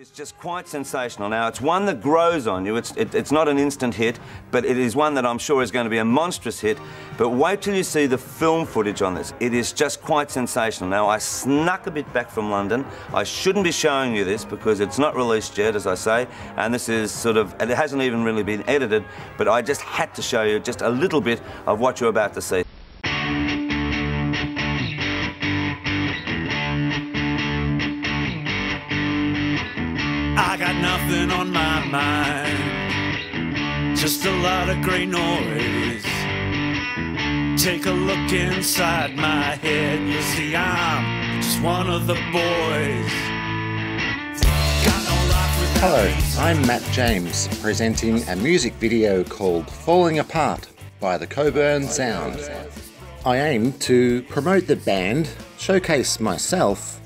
It's just quite sensational. Now, it's one that grows on you. It's, it, it's not an instant hit, but it is one that I'm sure is going to be a monstrous hit. But wait till you see the film footage on this. It is just quite sensational. Now, I snuck a bit back from London. I shouldn't be showing you this because it's not released yet, as I say, and this is sort of, and it hasn't even really been edited, but I just had to show you just a little bit of what you're about to see. I got nothing on my mind, just a lot of grey noise. Take a look inside my head, you'll see I'm just one of the boys. Hello, I'm Matt James, presenting a music video called Falling Apart by the Coburn Sound. I aim to promote the band, showcase myself,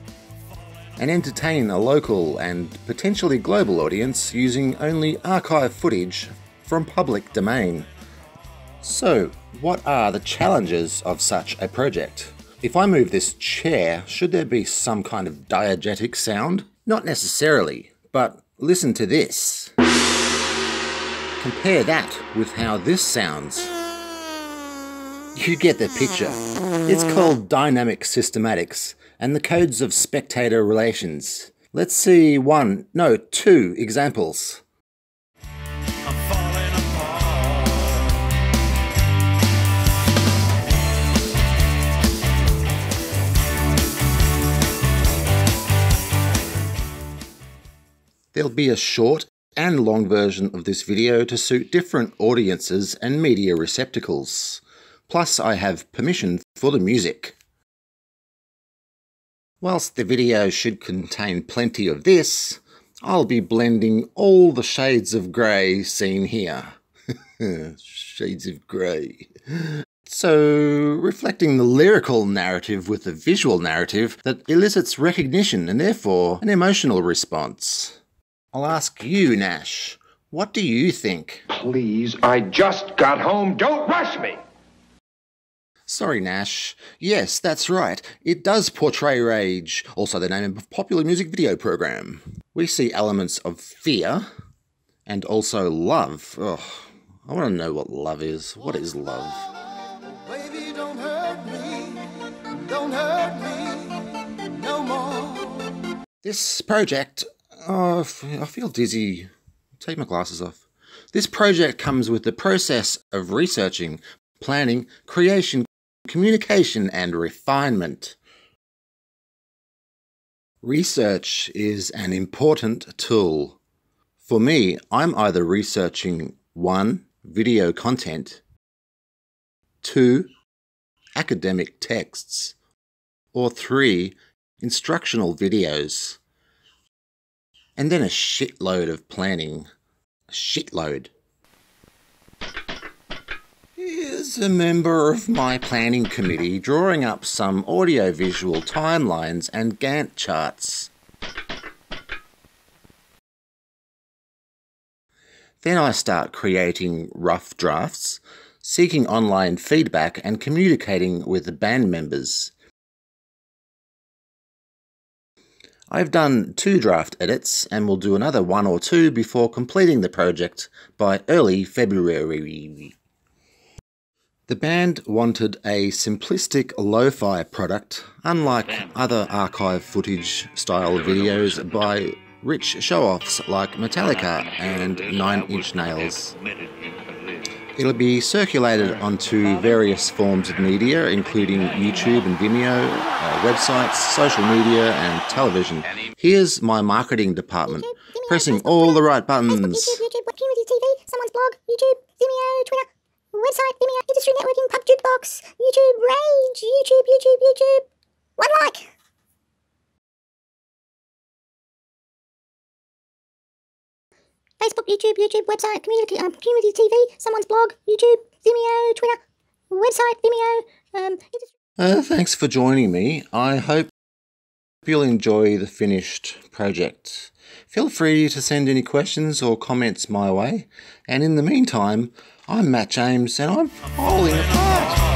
and entertain a local and potentially global audience using only archive footage from public domain. So, what are the challenges of such a project? If I move this chair, should there be some kind of diegetic sound? Not necessarily, but listen to this. Compare that with how this sounds. You get the picture. It's called dynamic systematics and the codes of spectator relations. Let's see one, no, two examples. There'll be a short and long version of this video to suit different audiences and media receptacles. Plus I have permission for the music. Whilst the video should contain plenty of this, I'll be blending all the shades of grey seen here. shades of grey. So, reflecting the lyrical narrative with the visual narrative that elicits recognition and therefore an emotional response. I'll ask you, Nash, what do you think? Please, I just got home. Don't rush me! Sorry, Nash. Yes, that's right. It does portray rage, also the name of a popular music video program. We see elements of fear and also love. Oh, I want to know what love is. What is love? Baby, don't hurt me. Don't hurt me no more. This project, oh, I feel dizzy. Take my glasses off. This project comes with the process of researching, planning, creation, communication and refinement. Research is an important tool. For me, I'm either researching 1. Video content 2. Academic texts or 3. Instructional videos. And then a shitload of planning. A shitload. As a member of my planning committee drawing up some audiovisual timelines and Gantt charts. Then I start creating rough drafts, seeking online feedback and communicating with the band members. I've done two draft edits and will do another one or two before completing the project by early February. The band wanted a simplistic lo-fi product, unlike other archive footage style videos by rich show-offs like Metallica and Nine Inch Nails. It'll be circulated onto various forms of media, including YouTube and Vimeo, uh, websites, social media, and television. Here's my marketing department, pressing all the right buttons. YouTube, YouTube, community TV, someone's blog, YouTube, Vimeo, Twitter, website, Vimeo, industry networking, pub jukebox, YouTube, rage, YouTube, YouTube, YouTube. One like. Facebook, YouTube, YouTube, website, community, um, community TV, someone's blog, YouTube, Vimeo, Twitter, website, Vimeo, um, industry. Uh, thanks for joining me. I hope you'll enjoy the finished project. Feel free to send any questions or comments my way. And in the meantime, I'm Matt James and I'm falling apart.